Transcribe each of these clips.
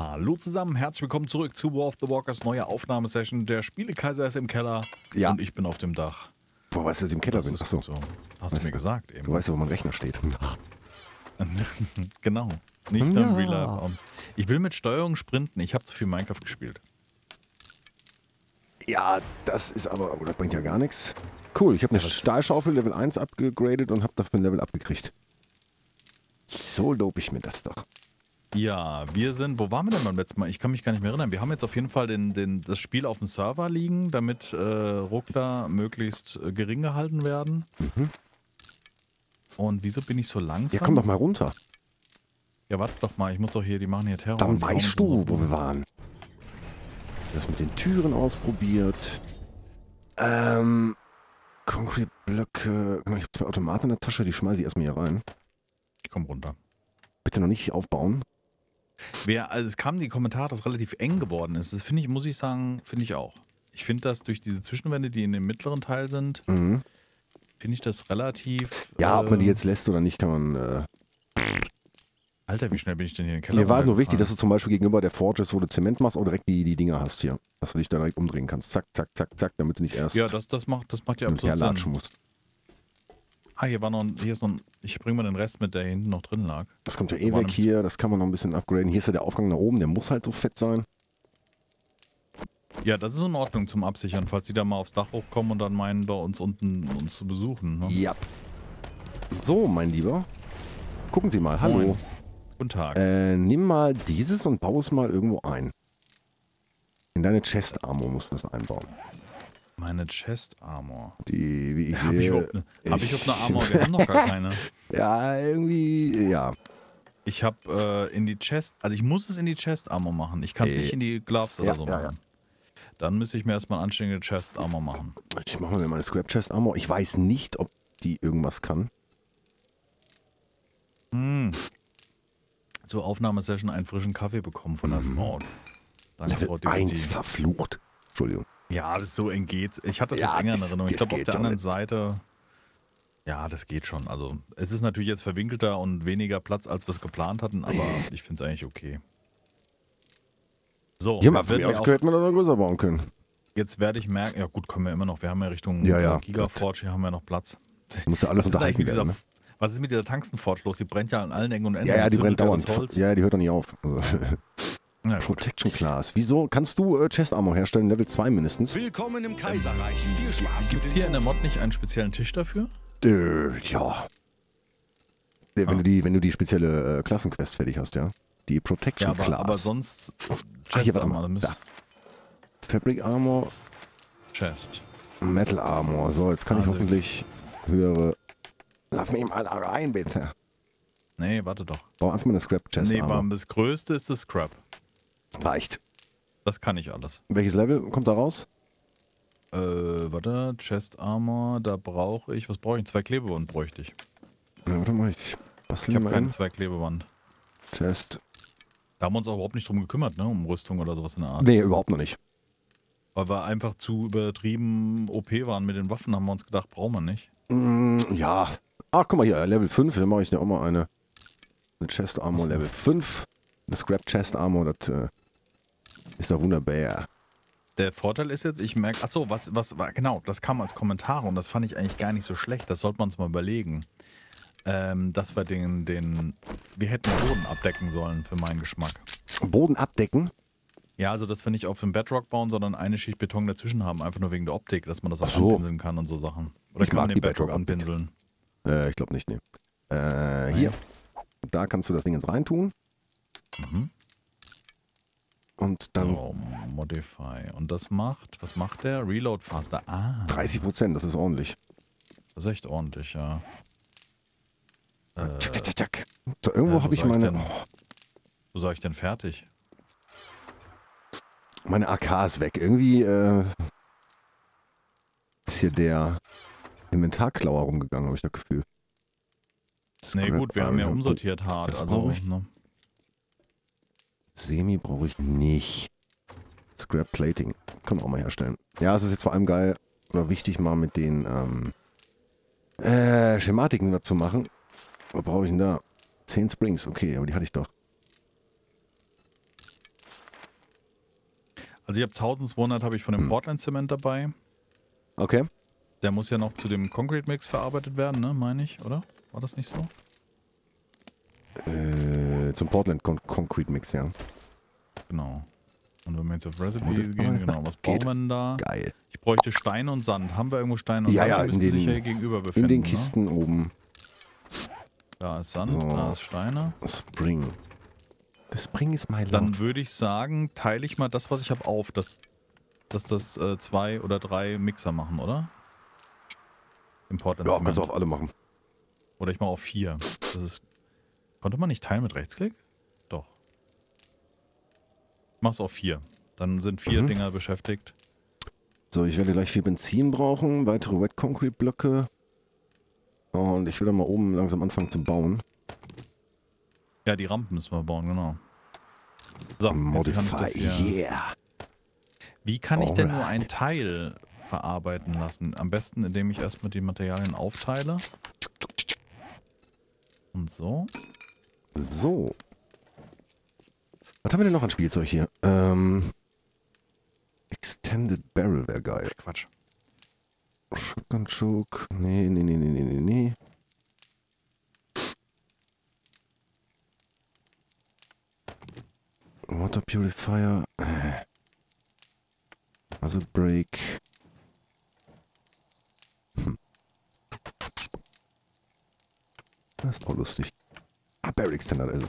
Hallo zusammen, herzlich willkommen zurück zu War of the Walkers neue Aufnahmesession. Der Spielekaiser ist im Keller Ja. und ich bin auf dem Dach. Boah, weißt du, dass ich im Keller bin? Achso, so. Hast Weißt du mir du. gesagt du eben. weißt ja, wo mein Rechner steht. genau. Nicht Ja. am Real Life. Arm. Ich will mit Steuerung sprinten. Ich habe zu viel Minecraft gespielt. Ja, das ist aber, oh, das bringt ja gar nichts. Cool, ich habe eine Ja, Stahlschaufel Level 1 abgegradet und habe dafür ein Level abgekriegt. So lob ich mir das doch. Ja, wir sind, wo waren wir denn beim letzten Mal? Ich kann mich gar nicht mehr erinnern. Wir haben jetzt auf jeden Fall den, den, das Spiel auf dem Server liegen, damit äh, Ruckler möglichst äh, gering gehalten werden. Und wieso bin ich so langsam? Ja, komm doch mal runter. Ja, warte doch mal, ich muss doch hier, die machen hier Terror. Dann weißt du, so- wo wir waren. Das mit den Türen ausprobiert. Ähm, Concrete-Blöcke. Ich habe zwei Automaten in der Tasche, die schmeiße ich erstmal hier rein. Ich komm runter. Bitte noch nicht aufbauen. Wer, also es kam die Kommentare, dass relativ eng geworden ist. Das finde ich, muss ich sagen, finde ich auch. Ich finde das durch diese Zwischenwände, die in dem mittleren Teil sind, Mhm. finde ich das relativ. Ja, ob man die äh, jetzt lässt oder nicht, kann man. Äh, Alter, wie schnell bin ich denn hier in den Keller? Mir war nur wichtig, dass du zum Beispiel gegenüber der Fortress, wo du Zement machst, auch direkt die, die Dinger hast hier. Dass du dich da direkt umdrehen kannst. Zack, zack, zack, zack, damit du nicht erst Ja, das, das, macht, das macht ja absolut Sinn. musst. Ah, hier war noch ein, hier ist noch ein, ich bringe mal den Rest mit, der hier hinten noch drin lag. Das kommt ja eh weg hier, das kann man noch ein bisschen upgraden. Hier ist ja der Aufgang nach oben, der muss halt so fett sein. Ja, das ist in Ordnung zum Absichern, falls die da mal aufs Dach hochkommen und dann meinen, bei uns unten uns zu besuchen. Ne? Ja. So, mein Lieber. Gucken Sie mal, hallo. Moin. Guten Tag. Äh, nimm mal dieses und bau es mal irgendwo ein. In deine Chest-Armor musst du das einbauen. Meine Chest Armor. Die, wie ich Habe ich, sehe. überhaupt ne, hab ich überhaupt eine Armor? Wir haben noch gar keine. ja, irgendwie, ja. Ich habe äh, in die Chest, also ich muss es in die Chest Armor machen. Ich kann es Äh, nicht in die Gloves oder ja, so ja, machen. Dann müsste ich mir erstmal anständige Chest Armor machen. Ich mache mal meine Scrap Chest Armor. Ich weiß nicht, ob die irgendwas kann. Hm. Zur Aufnahmesession einen frischen Kaffee bekommen von der Mhm. Frau. Danke, Frau Level 1 Deputy. verflucht. Entschuldigung. Ja, das so eng geht's. Ich hatte das Ja, jetzt enger in Erinnerung. Ich glaube, auf der anderen nicht. Seite. Ja, das geht schon. Also, es ist natürlich jetzt verwinkelter und weniger Platz, als wir es geplant hatten, aber ich finde es eigentlich okay. So, Ja, mal jetzt, von mir aus hätten wir noch größer bauen können. jetzt werde ich merken, ja gut, kommen wir immer noch. Wir haben ja Richtung Ja, ja. äh, Gigaforge, hier haben wir noch Platz. Muss ja alles Was ist, eigentlich unterhalten dieser, werden. Ne? was ist mit dieser Tungstenforge los? Die brennt ja an allen Ecken und Enden. Ja, ja, die brennt dauernd. Ja, die hört doch nicht auf. Also, Gut. Protection Class. Wieso kannst du äh, Chest Armor herstellen? Level 2 mindestens? Willkommen im Kaiserreich. Viel Spaß Gibt es hier in der Mod nicht einen speziellen Tisch dafür? Äh, ja. Wenn, Ah. du die, wenn du die spezielle äh, Klassenquest fertig hast, ja. Die Protection Ja, aber, Class. aber sonst. Ach, hier, warte Armor, mal. da. Fabric Armor, Chest. Metal Armor. So, jetzt kann Ah, ich sehr hoffentlich höhere. Lass mich mal da rein, bitte. Nee, warte doch. Bau einfach mal eine Scrap Chest nee, Armor. aber das Größte ist das Scrap. Reicht. Das kann ich alles. Welches Level kommt da raus? Äh, warte, Chest Armor, da brauche ich, was brauche ich? Zwei Klebeband bräuchte ich. Ja, warte mal, ich bastel Ich habe keine in. zwei Klebeband. Chest. Da haben wir uns auch überhaupt nicht drum gekümmert, ne? Um Rüstung oder sowas in der Art. Nee, überhaupt noch nicht. Weil wir einfach zu übertrieben OP waren mit den Waffen, haben wir uns gedacht, brauchen wir nicht. Mm, ja. Ach, guck mal hier, Level 5, dann mache ich dir auch mal eine. Eine Chest Armor? Level 5. Eine Scrap Chest Armor, das äh, ist doch wunderbar. Der Vorteil ist jetzt, ich merke, achso, was, was, war- genau, das kam als Kommentar und das fand ich eigentlich gar nicht so schlecht. Das sollte man uns mal überlegen. Ähm, dass wir den, den, wir hätten den Boden abdecken sollen für meinen Geschmack. Boden abdecken. Ja, also dass wir nicht auf dem Bedrock bauen, sondern eine Schicht Beton dazwischen haben, einfach nur wegen der Optik, dass man das auch so. anpinseln kann und so Sachen. Oder Ich kann man den Bedrock Bedrock-Optik. anpinseln? Äh, ich glaube nicht, nee. Äh, hier. Da kannst du das Ding jetzt reintun. Mhm. Und dann So, Modify. Und das macht, was macht der? Reload faster. Ah, 30 Prozent, das ist ordentlich. das ist echt ordentlich, ja. Äh, Zack, zack, zack, zack. So, irgendwo wo habe ich soll ich meine, denn? wo sag ich denn fertig? meine AK ist weg. Irgendwie äh, ist hier der Inventarklauer rumgegangen, habe ich das Gefühl. Nee, Scrap gut, wir haben ja umsortiert hart. Das Also, ich. ne? Semi brauche ich nicht. Scrap Plating. Können wir auch mal herstellen. Ja, es ist jetzt vor allem geil oder wichtig, mal mit den ähm, äh, Schematiken was zu machen. Was brauche ich denn da? 10 Springs, okay, aber die hatte ich doch. Also ich habe 1200 habe ich von dem Hm. Portland Zement dabei. Okay. Der muss ja noch zu dem Concrete Mix verarbeitet werden, ne, meine ich, oder? War das nicht so? Äh, zum Portland Con Concrete Mix, ja. Genau. Und wenn wir jetzt auf Recipe das gehen, genau, was geht. brauchen wir denn da? Geil. Ich bräuchte Stein und Sand. Haben wir irgendwo Stein und Ja, Sand? ja, Die in den- sich ja hier gegenüber In befinden. den Ne? Kisten oben. Da ist Sand, So. da ist Steine. Spring. The Spring is my love. Dann würde ich sagen, teile ich mal das, was ich habe, auf, dass, dass das äh, zwei oder drei Mixer machen, oder? Im Portland ja, kannst du auf alle machen. Oder ich mache auf vier. Das ist. Konnte man nicht teilen mit Rechtsklick? Doch. Ich mach's auf vier. Dann sind vier Mhm. Dinger beschäftigt. So, ich werde gleich viel Benzin brauchen, weitere Wet Concrete Blöcke. Und ich will dann mal oben langsam anfangen zu bauen. Ja, die Rampen müssen wir bauen, genau. So, jetzt kann ich Modify, das hier. yeah. Wie kann ich denn nur Alright. ein Teil verarbeiten lassen? Am besten, indem ich erstmal die Materialien aufteile. Und so. So. Was haben wir denn noch an Spielzeug hier? Ähm, Extended Barrel wäre geil. Quatsch. Shotgun Choke. Nee, nee, nee, nee, nee, nee, nee. Water Purifier. Äh. Also Break. Hm. Das ist auch lustig. Barrel Extender, da ist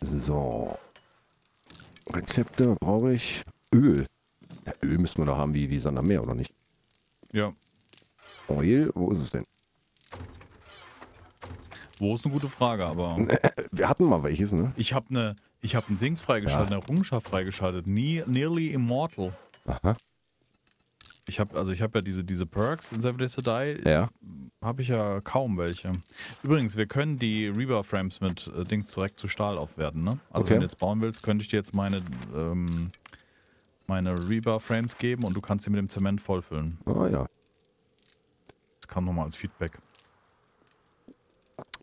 es. So. Rezepte brauche ich. Öl. Ja, Öl müssten wir doch haben wie, wie Sand am Meer, oder nicht? Ja. Oil, wo ist es denn? Wo ist eine gute Frage, aber Wir hatten mal welches, ne? ich habe eine, ich habe ein Dings freigeschaltet, eine Errungenschaft freigeschaltet. Nie, nearly Immortal. Aha. Ich habe also ich habe ja diese diese Perks in Seven Days to Die. Ja. Habe ich ja kaum welche. Übrigens, wir können die Rebar-Frames mit äh, Dings direkt zu Stahl aufwerten, ne? Also Okay. wenn du jetzt bauen willst, könnte ich dir jetzt meine, ähm, meine Rebar-Frames geben und du kannst sie mit dem Zement vollfüllen. Ah ja. Das kam nochmal als Feedback.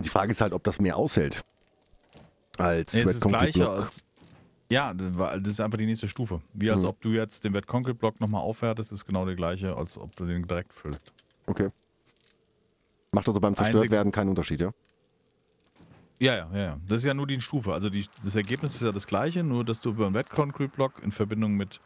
Die Frage ist halt, ob das mehr aushält. Als Nee, es ist gleiche als. Ja, das ist einfach die nächste Stufe. Wie als Mhm. ob du jetzt den Wet Concrete Block nochmal aufwertest, ist genau die gleiche, als ob du den direkt füllst. Okay. Macht also beim zerstört Einzig- werden keinen Unterschied, ja? Ja, ja, ja. Das ist ja nur die Stufe. Also die, das Ergebnis ist ja das gleiche, nur dass du über einen Wet Concrete Block in Verbindung mit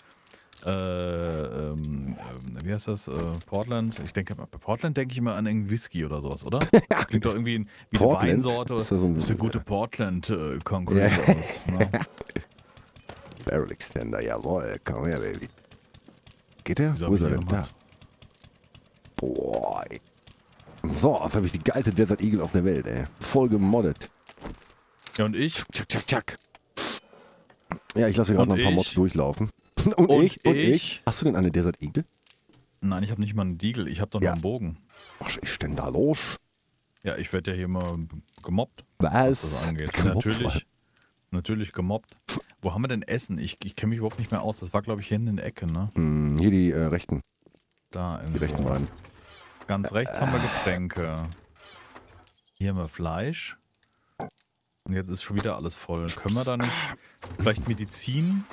äh, ähm, ähm, wie heißt das? Äh, Portland. Ich denke, bei Portland denke ich immer an irgendeinen Whisky oder sowas, oder? Das klingt doch irgendwie ein- wie eine Portland? Weinsorte. Oder, Ist das so ein- das ist eine gute Portland äh, Concrete Ja. aus. Ne? Barrel Extender, jawohl. Komm her, Baby. Geht der? Wo ist er denn? Da. Boah. ey. So, jetzt habe ich die geilste Desert Eagle auf der Welt, ey. Voll gemoddet. Ja, und ich? Tschak, tschak, tschak. Ja, ich lasse gerade noch ein paar ich? Mods durchlaufen. Und, Und ich? Und ich? ich? Hast du denn eine Desert Eagle? Nein, ich habe nicht mal einen Deagle. Ich habe doch Ja. nur einen Bogen. Was ist denn da los? Ja, ich werde ja hier mal gemobbt, Was? was das angeht. Gemobbt, natürlich. Natürlich gemobbt. Wo haben wir denn Essen? Ich, ich kenne mich überhaupt nicht mehr aus. Das war, glaube ich, hier in der Ecke, ne? Hm, hier die äh, rechten, Da die rechten irgendwo. Ganz rechts haben wir Getränke. Hier haben wir Fleisch. Und jetzt ist schon wieder alles voll. Können wir da nicht vielleicht Medizin?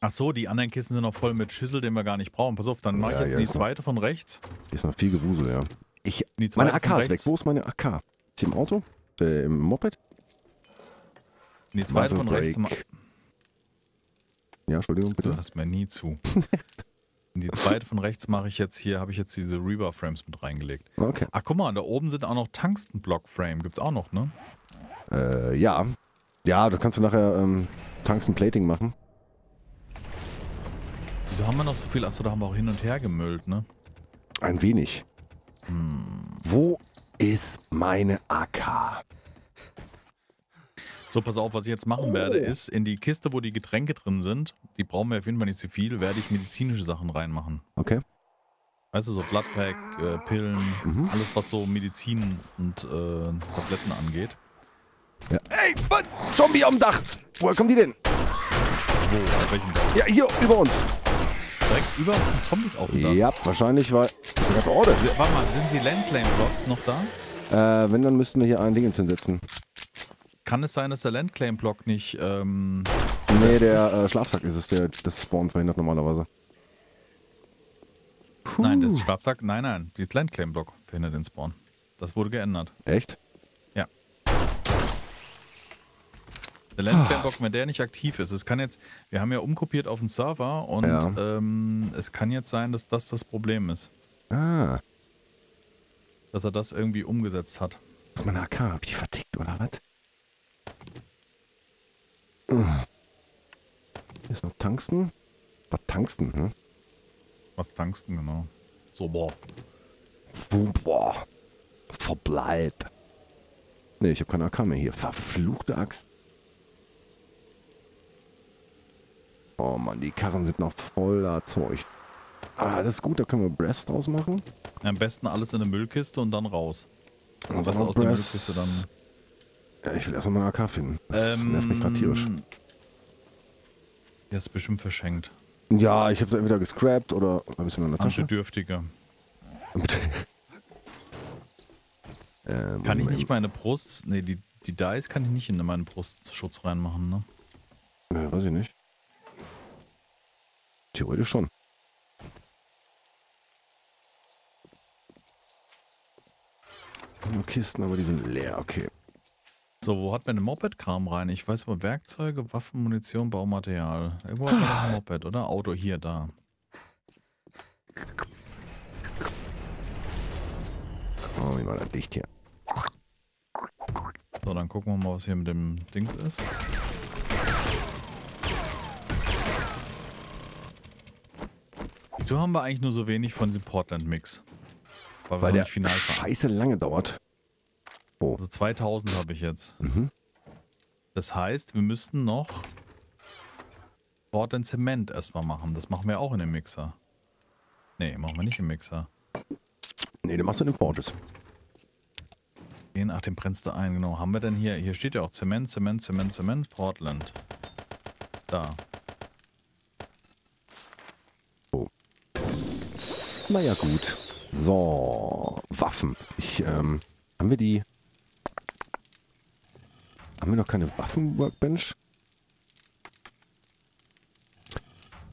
Ach so, die anderen Kisten sind noch voll mit Schüssel, den wir gar nicht brauchen. Pass auf, dann mache ich Ja, jetzt ja, die noch- zweite von rechts. Hier ist noch viel Gewusel, ja. Ich, Die meine AK ist weg. rechts. Wo ist meine AK? Ist sie im Auto? Äh, Im Moped? Die zweite Muzzle von rechts. ma- Brake. Ja, Entschuldigung, Du bitte. hörst mir nie zu. Die zweite von rechts mache ich jetzt hier, habe ich jetzt diese Rebar-Frames mit reingelegt. Okay. Ach, guck mal, da oben sind auch noch Tungsten-Block-Frame. Gibt's auch noch, ne? Äh, ja. Ja, das kannst du nachher ähm, Tungsten Plating machen. Wieso haben wir noch so viel? Achso, da haben wir auch hin und her gemüllt, ne? Ein wenig. Hm. Wo ist meine AK? So, pass auf, was ich jetzt machen Oh. werde, ist, in die Kiste, wo die Getränke drin sind, die brauchen wir auf jeden Fall nicht so viel, werde ich medizinische Sachen reinmachen. Okay. Weißt du, so Bloodpack, äh, Pillen, Mhm. alles, was so Medizin und äh, Tabletten angeht. Ja. Ey, was? Zombie am Dach! Woher kommen die denn? Wo? Auf welchem Dach? Ja, hier, über uns. Direkt über uns sind Zombies auf dem Dach. Ja, wahrscheinlich, weil... Das ist eine ganze Order. Sie- Warte mal, sind sie Landclaim-Blocks noch da? Äh, wenn, dann müssten wir hier ein Ding hinsetzen. Kann es sein, dass der Landclaim-Block nicht. Ähm, Nee, der äh, Schlafsack ist es, der das Spawn verhindert normalerweise. nein, das Puh. Schlafsack. Nein, nein. Die Landclaim-Block verhindert den Spawn. Das wurde geändert. Echt? Der Landclaim-Block, wenn der nicht aktiv ist, es kann jetzt. Wir haben ja umkopiert auf den Server und Ja. ähm, es kann jetzt sein, dass das das Problem ist. Ah. Dass er das irgendwie umgesetzt hat. Was ist meine AK? Hab ich die vertickt oder was? Hier ist noch Tungsten. Was Tungsten, ne? Was Tungsten, genau. So, boah. Wo, boah. Verbleibt. Ne, ich habe keine AK mehr hier. Verfluchte Axt. Oh Mann, die Karren sind noch voller Zeug. Ah, das ist gut, da können wir Brass draus machen. Am besten alles in eine Müllkiste und dann raus. Also dann aus der Müllkiste dann. Ja, ich will erstmal meine AK finden. Das Ähm, nervt mich gerade tierisch. Der ist bestimmt verschenkt. Ja, ich habe entweder gescrapped oder ich es in An Tasche. Bedürftige. ähm, Kann ich nicht meine Brust. Nee, die, die Dice kann ich nicht in meinen Brustschutz reinmachen, ne? Ja, weiß ich nicht. Theoretisch schon. Nur Kisten, aber die sind leer, okay. So, wo hat man den Moped-Kram rein? Ich weiß aber Werkzeuge, Waffen, Munition, Baumaterial. Irgendwo hat man doch ein Moped, oder? Auto hier, da. Oh, wie war das dicht hier? So, dann gucken wir mal, was hier mit dem Dings ist. Wieso haben wir eigentlich nur so wenig von diesem Portland-Mix? Weil, Weil der final scheiße lange dauert. Also 2000 habe ich jetzt. Mhm. Das heißt, wir müssten noch Portland Zement erstmal machen. Das machen wir auch in dem Mixer. Nee, machen wir nicht im Mixer. Nee, den machst du in den Forges. Den, ach, den brennst du ein, genau. Haben wir denn hier, hier steht ja auch Zement, Zement, Zement, Zement, Portland. Da. Naja, gut. So, Waffen. Ich, ähm, haben wir die... Haben wir noch keine Waffen-Workbench?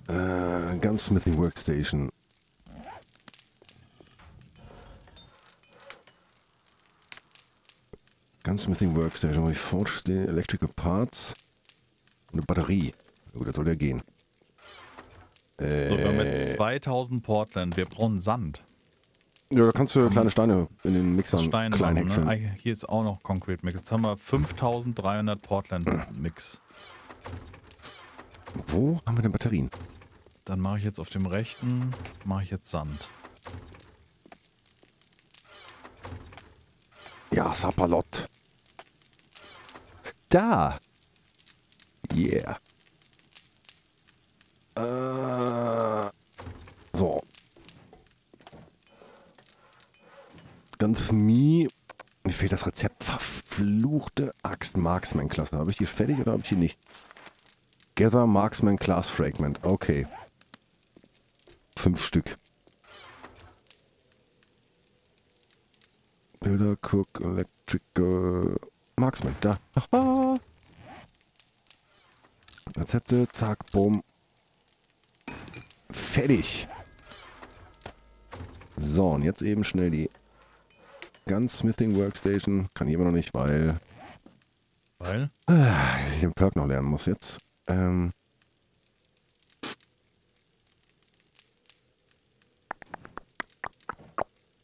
Äh, Gunsmithing Workstation. Gunsmithing Workstation, wo ich forge die Electrical Parts. Eine Batterie. Gut, das soll ja gehen. Äh, So, wir haben jetzt 2000 Portland. Wir brauchen Sand. Ja, da kannst du kleine Steine in den Mixern Steine klein machen, häckseln. ne? Ah, Hier ist auch noch Concrete Mix. Jetzt haben wir 5300 Portland Mix. Wo haben wir denn Batterien? Dann mache ich jetzt auf dem rechten, mache ich jetzt Sand. Ja, Sapalot. Da. Yeah. Äh, so. Ganz mi. Mir fehlt das Rezept. Verfluchte Axt Marksman Klasse. Habe ich die fertig oder habe ich die nicht? Gather Marksman Class Fragment. Okay. Fünf Stück. Bilder, Cook, Electrical, Marksman, da. Haha. Rezepte, zack, bumm. Fertig. So, und jetzt eben schnell die Gunsmithing Workstation. Kann ich immer noch nicht, weil Weil? ich den Perk noch lernen muss jetzt. Ähm.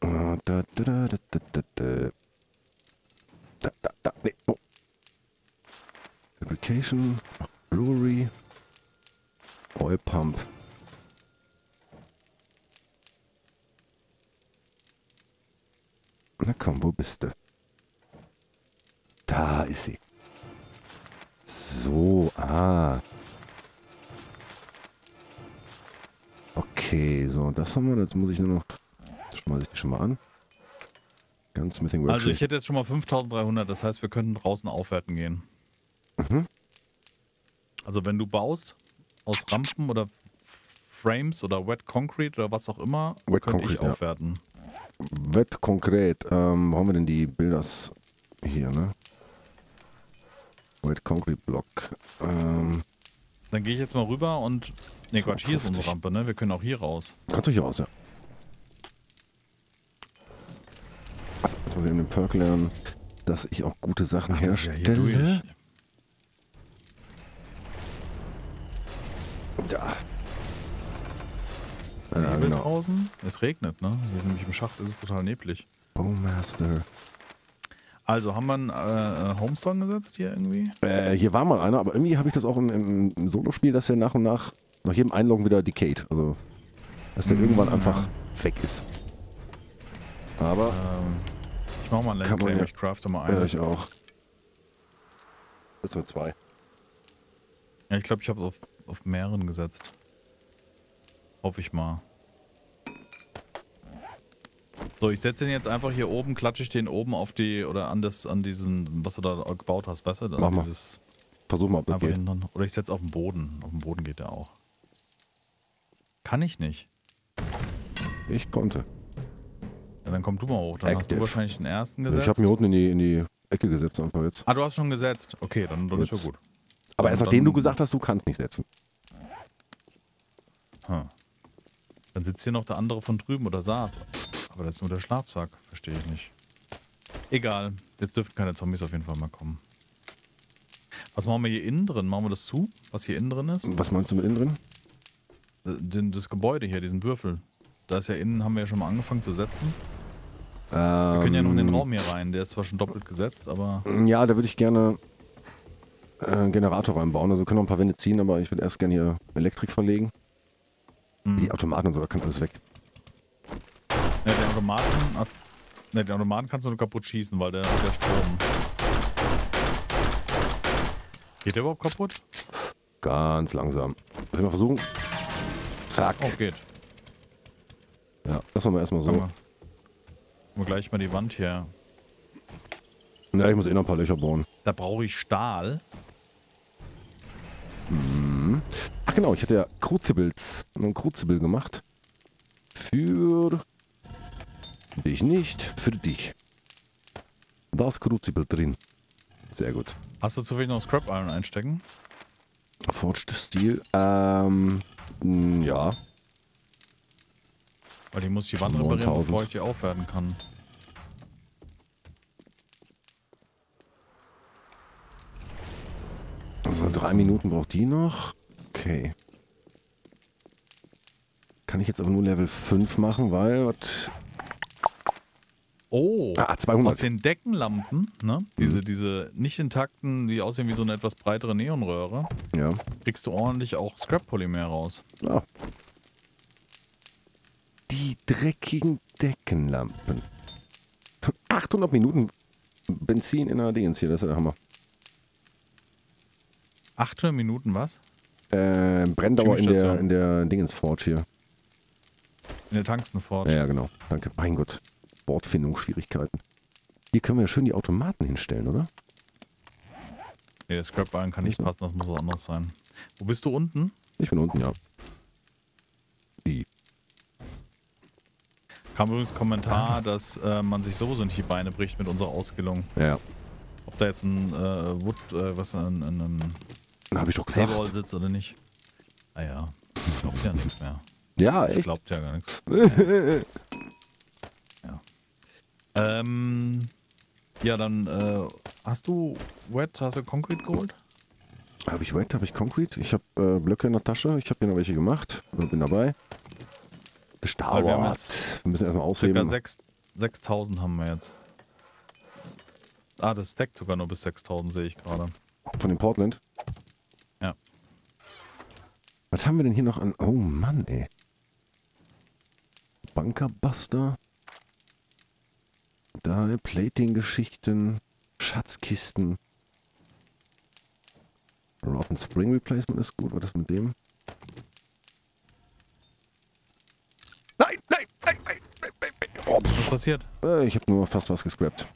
Äh, Da, da, da, da, da, da, da. Da, da, da, nee, oh. Fabrication, Brewery, Oil Pump. Na komm, wo bist du? Da ist sie. So, ah. Okay, so, das haben wir. Jetzt muss ich nur noch. Schmeiße ich die schon mal an. Gunsmithing Also Workshop. ich hätte jetzt schon mal 5300, das heißt, wir könnten draußen aufwerten gehen. Mhm. Also wenn du baust aus Rampen oder Frames oder Wet Concrete oder was auch immer, Wet könnte ich Concrete, ja. Wett konkret. Ähm, wo haben wir denn die Bilders hier, ne? Wait, Concrete Block. Ähm, Dann gehe ich jetzt mal rüber und. Ne, Quatsch, hier ist 52. unsere Rampe, ne? Wir können auch hier raus. kannst du hier raus, ja. Also, jetzt muss ich in den Perk lernen, dass ich auch gute Sachen Das ist ja herstelle. hier durch. Ja, Nebel genau. draußen. Es regnet, ne? Wir sind nämlich im Schacht, es ist total neblig. Bowmaster. Also, haben wir einen äh, Homestone gesetzt hier irgendwie? Äh, hier war mal einer, aber irgendwie habe ich das auch im, im, im Solo-Spiel, dass der nach und nach nach jedem Einloggen wieder decayed. Also, dass der Mm, irgendwann ja. einfach weg ist. Aber, Ähm, ich mach mal einen Landclaim, ja- ich crafte mal ja, einen. ich auch. Jetzt nur zwei. Ja, ich glaube, ich habe auf, auf mehreren gesetzt. Hoffe ich mal. So, ich setze den jetzt einfach hier oben, klatsche ich den oben auf die, oder an das, an diesen, was du da gebaut hast, weißt du? Mach mal. Dieses, Versuch mal, ob das geht. hinten, oder ich setze auf den Boden. Auf dem Boden geht der auch. Kann ich nicht. Ich konnte. Ja, dann komm du mal hoch. Dann hast Active. du wahrscheinlich den ersten gesetzt. Ich habe mir unten in die, in die Ecke gesetzt einfach jetzt. ah, du hast schon gesetzt. Okay, dann, dann ist ja gut. Aber erst nachdem du gesagt hast, du kannst nicht setzen. Hm. Dann sitzt hier noch der andere von drüben oder saß. Aber das ist nur der Schlafsack. Verstehe ich nicht. Egal. Jetzt dürften keine Zombies auf jeden Fall mal kommen. Was machen wir hier innen drin? Machen wir das zu? Was hier innen drin ist? Was meinst du mit innen drin? Äh, Den, das Gebäude hier, diesen Würfel. Da ist ja innen, haben wir ja schon mal angefangen zu setzen. Wir können ja noch in den Raum hier rein. Der ist zwar schon doppelt gesetzt, aber. Ja, da würde ich gerne äh, einen Generator reinbauen. Also können noch ein paar Wände ziehen, aber ich würde erst gerne hier Elektrik verlegen. Hm. Die Automaten und so, da kann alles weg. Ja, den Automaten. Ne, den Automaten kannst du nur kaputt schießen, weil der hat ja Strom. Geht der überhaupt kaputt? Ganz langsam. Soll ich mal versuchen? Zack. Oh, geht. Ja, das machen wir erstmal so. können wir gleich mal die Wand hier. Ja, ich muss eh noch ein paar Löcher bauen. Da brauche ich Stahl. Ach genau, ich hatte ja Crucibles, einen Crucible gemacht. Für dich nicht, für dich. Da ist Crucible drin. Sehr gut. Hast du zufällig noch Scrap Iron einstecken? Forged Steel. Ähm, mh, ja. Weil die muss die Wand reparieren, 9000. bevor ich die aufwerten kann. Also drei Minuten braucht die noch. Okay. Kann ich jetzt aber nur Level 5 machen, weil... Was? Oh! Ah, Aus 200. den Deckenlampen, ne? Mhm. Diese, diese nicht intakten, die aussehen wie so eine etwas breitere Neonröhre, Ja. kriegst du ordentlich auch Scrap-Polymer raus. Ah. Die dreckigen Deckenlampen. 800 Minuten Benzin in der Dingens hier, das ist der Hammer. 800 Minuten was? Äh, Brenndauer in der, in der Dingens Forge hier. In der Tungstenforge. Ja, genau. Danke. Mein Gott. Wortfindungsschwierigkeiten. Hier können wir ja schön die Automaten hinstellen, oder? Nee, der Scrap kann nicht passen, das muss was anderes sein. Wo bist du unten? Ich bin unten, ja. Die. Kam übrigens Kommentar, dass äh, man sich sowieso nicht die Beine bricht mit unserer Ausbildung. Ja, Ob da jetzt ein äh, Wood, äh, was ein, ein, ein habe ich doch gesagt. Paywall sitzt oder nicht. Naja, glaubt ja nichts mehr. Ja, Ich echt. glaubt ja gar nichts. ja. Ähm, ja, dann äh, hast du Wet, hast du Concrete geholt? Habe ich Wet, habe ich Concrete? Ich habe äh, Blöcke in der Tasche. Ich habe hier noch welche gemacht. Bin dabei. Das wir dauert. jetzt Wir müssen erstmal Circa ausheben. 6 6000 haben wir jetzt. Ah, das stackt sogar nur bis 6000, sehe ich gerade. Von dem Portland. Was haben wir denn hier noch an. Oh Mann, ey. Bunkerbuster. Da Plating-Geschichten. Schatzkisten. Rotten Spring Replacement ist gut. Was ist mit dem? Nein, nein, nein, nein, nein, nein, nein. Oh, Was passiert? äh, ich habe nur fast was gescrapt.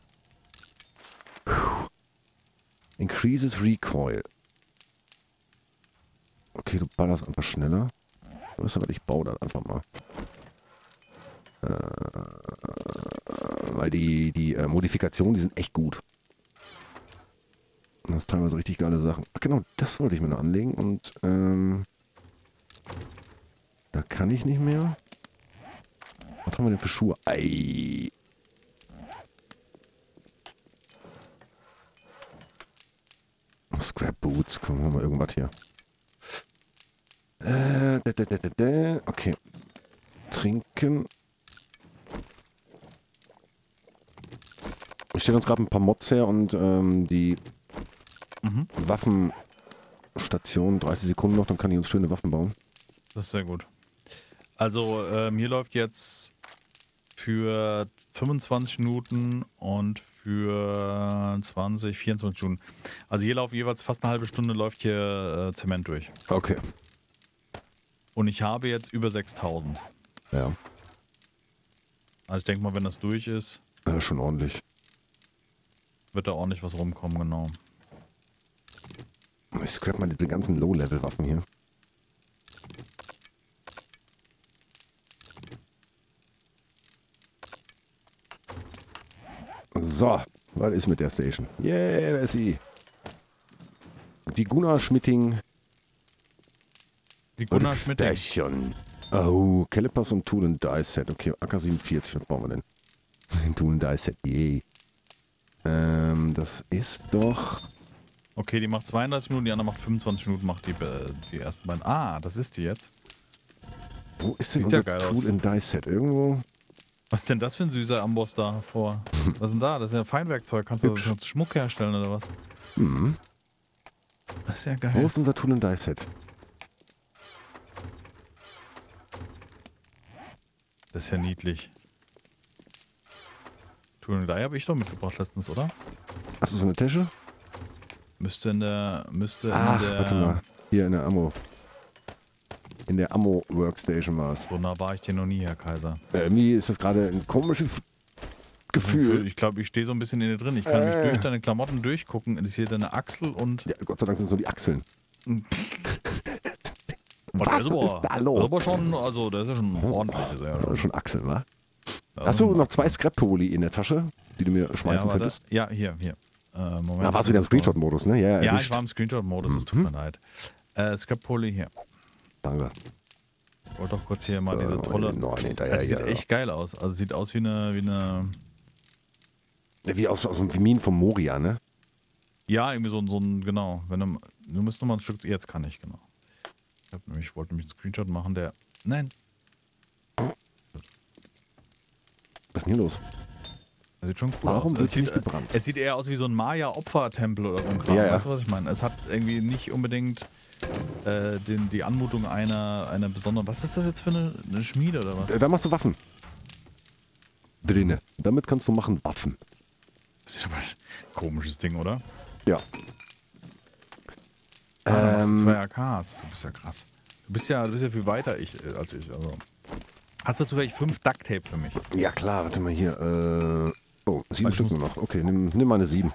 Increases Recoil. Du ballerst einfach schneller. Weißt du was, ich baue das einfach mal. Äh, weil die, die äh, Modifikationen, die sind echt gut. Das ist teilweise richtig geile Sachen. Ach genau, das wollte ich mir noch anlegen und ähm, da kann ich nicht mehr. Was haben wir denn für Schuhe? Ei. Scrap Boots, gucken wir mal irgendwas hier. Äh, da, da, da, da, da. Okay. Trinken. Ich stelle uns gerade ein paar Mods her und ähm, die Mhm. Waffenstation 30 Sekunden noch, dann kann ich uns schöne Waffen bauen. Das ist sehr gut. Also, ähm, hier läuft jetzt für 25 Minuten und für 20, 24 Stunden. Also hier laufen jeweils fast eine halbe Stunde läuft hier äh, Zement durch. Okay. Und ich habe jetzt über 6000. Ja, Also ich denke mal, wenn das durch ist, äh, schon ordentlich. wird da ordentlich was rumkommen, genau. Ich scrap mal diese ganzen Low-Level-Waffen hier. So, was ist mit der Station? Yeah, da ist sie. Die Gunnar Schmitting Die Gunnar. Workstation. Oh, Calipers und Tool and Die Set. Okay, AK-47, was brauchen wir denn? Tool and Die Set, yay. Ähm, das ist doch... Okay, die macht 32 Minuten, die andere macht 25 Minuten, macht die, äh, die ersten beiden. Ah, das ist die jetzt. Wo ist denn Sieht ja unser geil Tool and Die Set? Irgendwo? Was ist denn das für ein süßer Amboss da vor? Was ist denn da? Das ist ja Feinwerkzeug. Kannst du Hübsch. Schmuck herstellen oder was? Hm. Das ist ja Wo geil. ist unser Tool and Die Set? Das ist ja niedlich. Tool Die habe ich doch mitgebracht letztens, oder? Hast du so eine Tasche? Müsste in der. Müsste Ach, in der. warte mal. Hier in der Ammo. In der Ammo-Workstation war es. So nah war ich dir noch nie, Herr Kaiser. Äh, Irgendwie ist das gerade ein komisches Gefühl. Ich glaube, ich stehe so ein bisschen in dir drin. Ich kann mich Äh. durch deine Klamotten durchgucken. Ich sehe deine Achsel und. Ja, Gott sei Dank sind es nur die Achseln. Der ist aber, Hallo. der ist aber schon. Also, der ist ja schon ordentlich. Ist er ja Ja, schon. schon Achseln, wa? Ja, Hast du noch zwei Scrap-Tovoli in der Tasche, die du mir schmeißen ja, könntest? Ja, hier, hier. Äh, Moment. Da warst du wieder im Screenshot-Modus, ne? Ja, ja, Ja, ich war im Screenshot-Modus, es tut mir leid. Äh, Scrap Poly hier. Danke. Ich wollte doch kurz hier mal So, diese tolle. einen hinterher, das sieht ja. echt geil aus. Also sieht aus wie eine, wie eine. Wie aus, aus dem Vimin von Moria, ne? Ja, irgendwie so, ein- so ein, genau. Wenn du, du musst noch mal ein Stück. Jetzt kann ich, genau. Ich, hab nämlich, ich wollte nämlich einen Screenshot machen, der. Nein, Was ist denn hier los? das sieht schon cool Warum aus. wird Es sieht, nicht gebrannt? es sieht eher aus wie so ein Maya-Opfertempel oder so ein Kram. Ja, ja. Weißt du, was ich meine? Es hat irgendwie nicht unbedingt äh, den, die Anmutung einer, einer besonderen. Was ist das jetzt für eine, eine Schmiede oder was? Äh, Da machst du Waffen. Drinne. Damit kannst du machen Waffen. Das ist aber ein komisches Ding, oder? Ja. Ah, Ähm, zwei AKs. Du bist ja krass. Du bist ja, du bist ja viel weiter ich, äh, als ich. Also. Hast du zufällig fünf Ducktape für mich? Ja, klar, warte mal hier. Äh, oh, sieben Stück nur noch. Okay, nimm, nimm mal eine sieben.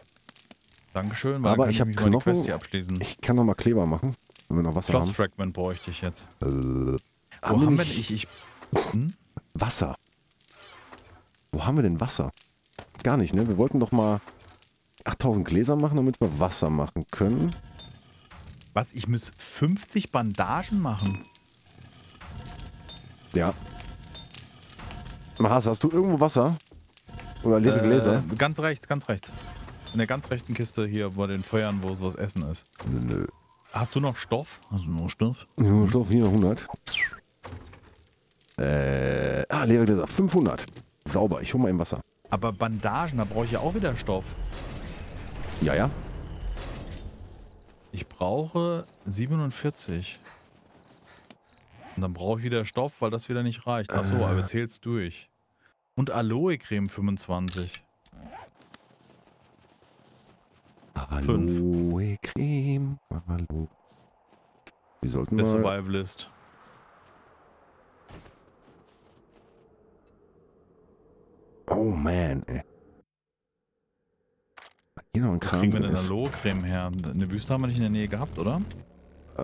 Dankeschön, weil Aber ich kann hab mich mal die Knochen-. Ich kann noch mal Kleber machen, wenn wir noch Wasser Schloss haben. Fragment bräuchte ich jetzt. Äh, Wo haben haben wir denn? Ich, ich, hm? Wasser? Wo haben wir denn Wasser? Gar nicht, ne? Wir wollten doch mal 8000 Gläser machen, damit wir Wasser machen können. Was? Ich muss 50 Bandagen machen? Ja. Mahas, hast du irgendwo Wasser? Oder leere Gläser? Äh, ganz rechts, ganz rechts. In der ganz rechten Kiste hier bei den Feuern, wo so was Essen ist. Nö. Hast du noch Stoff? Hast du noch Stoff? Ja, Stoff 400. Äh, ah, leere Gläser. 500. Sauber, ich hol mal im Wasser. Aber Bandagen, da brauche ich ja auch wieder Stoff. Ja, ja. Ich brauche 47. Und dann brauche ich wieder Stoff, weil das wieder nicht reicht. Achso, Äh. aber zählt's durch. Und Aloe-Creme 25. Aloe Creme. Hallo. Wir sollten Der mal... Survivalist. Oh man, ey. Hier noch ein Kram kriegen wir denn ist. Aloe-Creme her? Eine Wüste haben wir nicht in der Nähe gehabt, oder? Äh,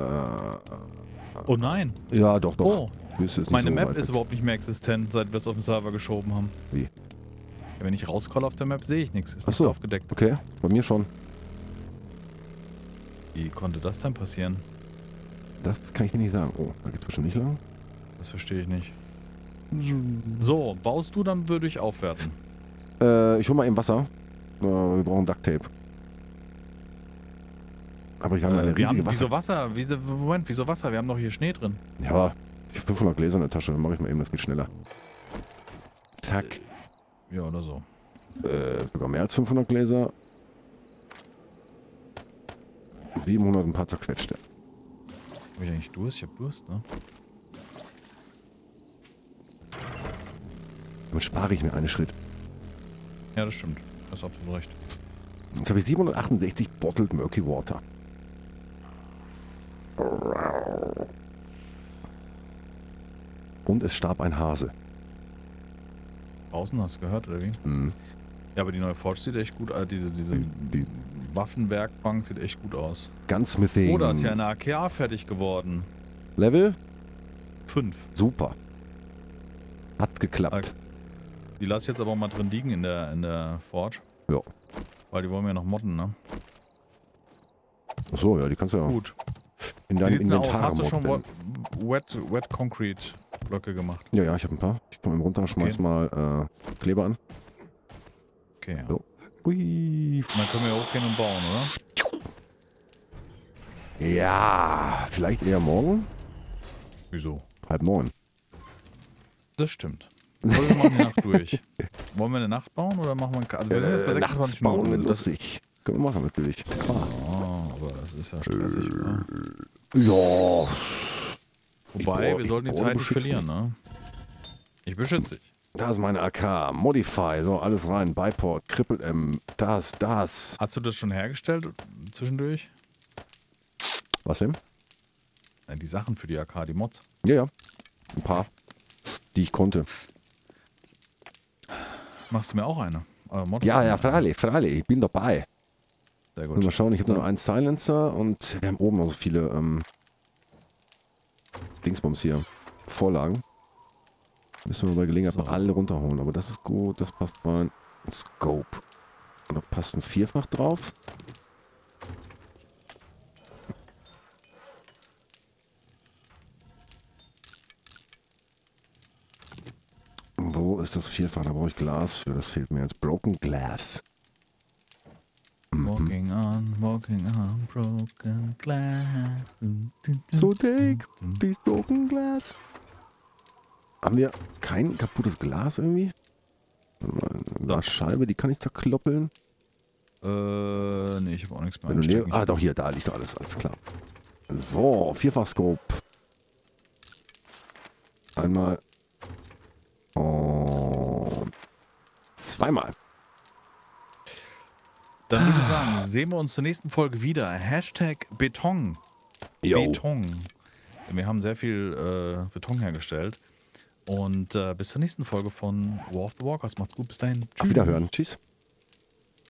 Oh nein. ja, doch, doch. Oh, Wüste ist nicht meine so Map ist überhaupt nicht mehr existent, seit wir es auf den Server geschoben haben. Wie? Ja, wenn ich rausscroll auf der Map, sehe ich nichts. Ist Ach nichts aufgedeckt. Okay, bei mir schon. Wie konnte das denn passieren? Das kann ich dir nicht sagen. Oh, da geht's bestimmt nicht lang. Das verstehe ich nicht. So, baust du, dann würde ich aufwerten. Äh, ich hol mal eben Wasser. Äh, wir brauchen Duct Tape. Aber ich habe eine Äh, wir riesige haben, wieso Wasser. Wasser? Wieso, Moment, wieso Wasser? Wir haben doch hier Schnee drin. Ja, ich habe 500 Gläser in der Tasche. Dann mache ich mal eben, das geht schneller. Zack. Ja, oder so. Äh, sogar mehr als 500 Gläser. 700 ein paar zerquetschte. Hab ich eigentlich Durst? Ich hab Durst, ne? Damit spare ich mir einen Schritt. Ja, das stimmt. Das ist absolut recht. Jetzt habe ich 768 Bottled Murky Water. Und es starb ein Hase. Draußen hast du gehört, oder wie? Hm. Ja, aber die neue Forge sieht echt gut aus. Diese, diese Die Waffenwerkbank sieht echt gut aus. Gunsmithing. Oh, da ist ja eine AKA fertig geworden. Level? Fünf. Super. Hat geklappt. Die lasse ich jetzt aber mal drin liegen in der, in der Forge. Ja. Weil die wollen wir ja noch modden, ne? Achso, ja, die kannst du ja Gut. in deinem? Inventar Hast du schon wet, wet Concrete Blöcke gemacht? Ja, ja, ich habe ein paar. Ich komme runter, schmeiß Okay. mal äh, Kleber an. Okay. Ja. So. Ui. Und dann können wir hochgehen und bauen, oder? Ja, vielleicht eher morgen. Wieso? Halb neun. Das stimmt. Oder wir machen die Nacht durch. Wollen wir eine Nacht bauen oder machen wir... Also wir sind jetzt bei Äh, nachts 26 bauen Minuten. Das, lustig. Können wir machen natürlich. Klar. oh, aber das ist ja stressig, oder? Ja. Wobei, brauch- wir sollten die Zeit nicht verlieren, ne? Ich beschütze dich. Da ist meine AK. Modify. So, alles rein. Bipod, Cripple M. Das, das. Hast du das schon hergestellt zwischendurch? Was denn? Ja, die Sachen für die AK, die Mods. Ja, ja. Ein paar. Die ich konnte. Machst du mir auch eine? Ja, ja, freilich, freilich. Ich bin dabei. Sehr gut. mal schauen, ich habe nur noch einen Silencer und wir haben oben noch so viele ähm, Dingsbums hier. Vorlagen. Müssen wir bei Gelegenheit So. mal alle runterholen. Aber das ist gut, das passt. Ein Scope. Und da passt ein Vierfach drauf. Wo ist das Vierfach? Da brauche ich Glas für. Das fehlt mir jetzt. Broken Glass. Walking on, walking on broken glass. So take this broken glass. Haben wir kein kaputtes Glas irgendwie? Glasscheibe, die kann ich zerkloppeln. Äh, nee, ich habe auch nichts mehr. Wenn ah, doch, hier, da liegt doch alles, alles klar. So, Vierfach-Scope. Einmal. Zweimal. Dann würde ich sagen, sehen wir uns zur nächsten Folge wieder. Hashtag Beton. Beton. Wir haben sehr viel äh, Beton hergestellt. Und äh, bis zur nächsten Folge von War of the Walkers. Macht's gut, bis dahin. Auf Wiederhören. Tschüss.